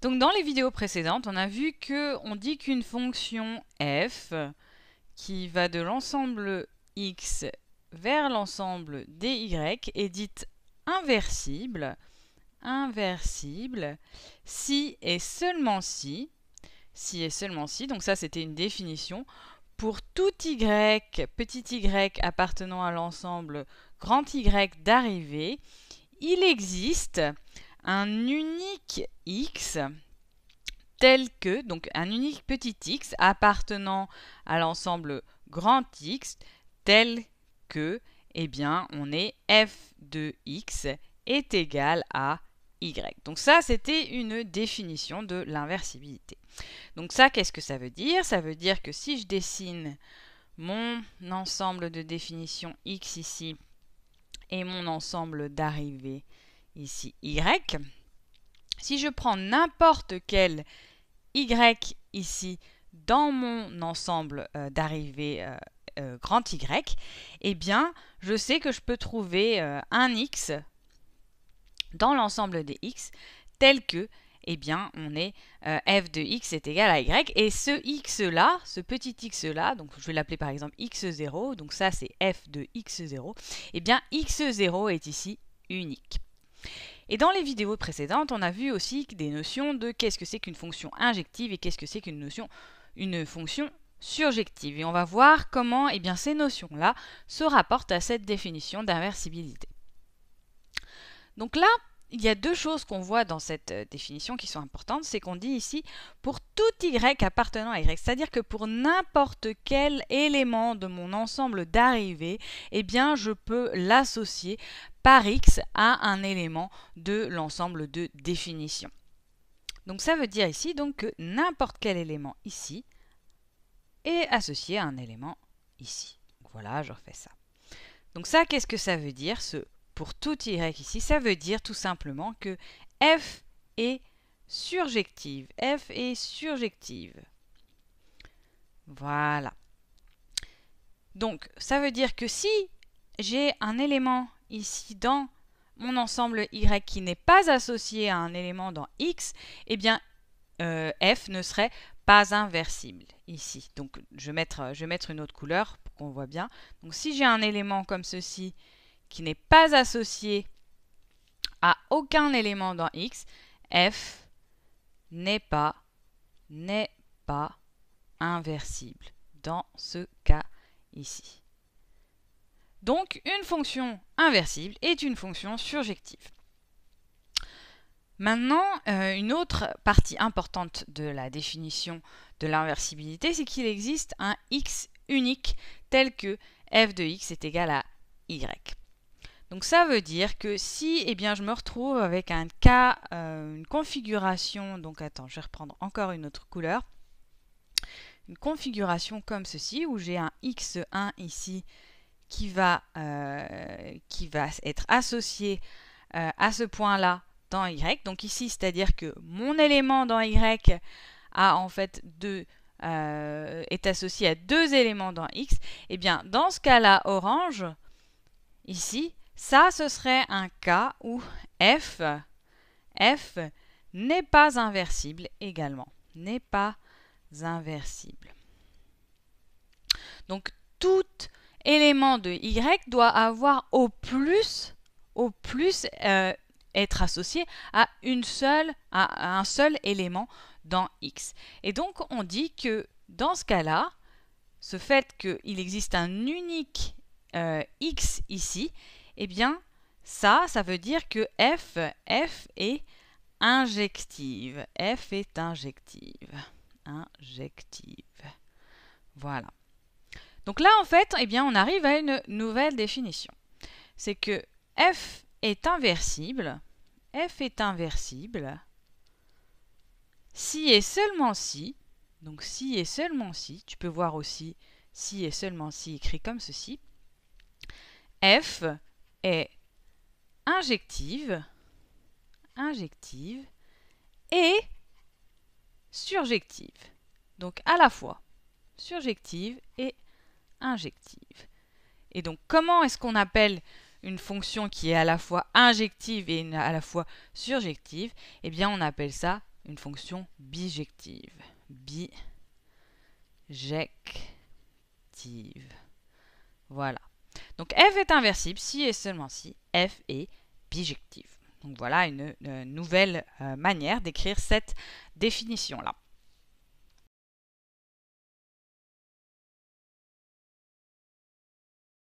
Donc dans les vidéos précédentes, on a vu que on dit qu'une fonction f qui va de l'ensemble x vers l'ensemble dy est dite inversible, inversible si et seulement si, si et seulement si, donc ça c'était une définition, pour tout y, petit y appartenant à l'ensemble grand Y d'arrivée, il existe un unique x tel que, donc un unique petit x appartenant à l'ensemble grand X tel que, eh bien, on est f de x est égal à y. Donc ça, c'était une définition de l'inversibilité. Donc ça, qu'est-ce que ça veut dire? Ça veut dire que si je dessine mon ensemble de définitions x ici et mon ensemble d'arrivée ici y, si je prends n'importe quel y ici dans mon ensemble euh, d'arrivée euh, euh, grand Y, eh bien, je sais que je peux trouver un x dans l'ensemble des x tel que, eh bien, on est f de x est égal à y. Et ce x-là, ce petit x-là, donc je vais l'appeler par exemple x0, donc ça c'est f de x0, eh bien, x0 est ici unique. Et dans les vidéos précédentes, on a vu aussi des notions de qu'est-ce que c'est qu'une fonction injective et qu'est-ce que c'est qu'une notion, une fonction surjective. Et on va voir comment eh bien, ces notions-là se rapportent à cette définition d'inversibilité. Donc là, il y a deux choses qu'on voit dans cette euh, définition qui sont importantes. C'est qu'on dit ici pour tout y appartenant à y, c'est-à-dire que pour n'importe quel élément de mon ensemble d'arrivée, eh bien je peux l'associer par x à un élément de l'ensemble de définition. Donc ça veut dire ici donc que n'importe quel élément ici est associé à un élément ici. voilà, je refais ça. Donc ça, qu'est-ce que ça veut dire ce pour tout y ici, ça veut dire tout simplement que f est surjective. f est surjective. Voilà. Donc, ça veut dire que si j'ai un élément ici dans mon ensemble y qui n'est pas associé à un élément dans x, eh bien, euh, f ne serait pas inversible ici. Donc, je vais mettre, je vais mettre une autre couleur pour qu'on voit bien. Donc, si j'ai un élément comme ceci qui n'est pas associé à aucun élément dans X, f n'est pas, n'est pas inversible dans ce cas ici. Donc une fonction inversible est une fonction surjective. Maintenant, euh, une autre partie importante de la définition de l'inversibilité, c'est qu'il existe un x unique tel que f de x est égal à y. Donc ça veut dire que si eh bien, je me retrouve avec un cas, euh, une configuration, donc attends, je vais reprendre encore une autre couleur, une configuration comme ceci, où j'ai un x1 ici qui va, euh, qui va être associé euh, à ce point-là dans y. Donc ici, c'est-à-dire que mon élément dans y a en fait deux, est associé à deux éléments dans x. Et eh bien, dans ce cas-là, orange, ici, ça, ce serait un cas où f, f n'est pas inversible également. N'est pas inversible. Donc, tout élément de y doit avoir au plus, au plus euh, être associé à, un seul élément dans x. Et donc, on dit que dans ce cas-là, ce fait qu'il existe un unique euh, x ici, eh bien, ça, ça veut dire que F, F est injective. F est injective. Injective. Voilà. Donc là, en fait, eh bien, on arrive à une nouvelle définition. C'est que F est inversible. F est inversible si et seulement si. Donc si et seulement si. Tu peux voir aussi si et seulement si écrit comme ceci. F est injective, injective et surjective. Donc à la fois surjective et injective. Et donc comment est-ce qu'on appelle une fonction qui est à la fois injective et à la fois surjective? Eh bien on appelle ça une fonction bijective. Bijective. Voilà. Donc f est inversible si et seulement si f est bijective. Donc voilà une, euh, nouvelle euh, manière d'écrire cette définition-là.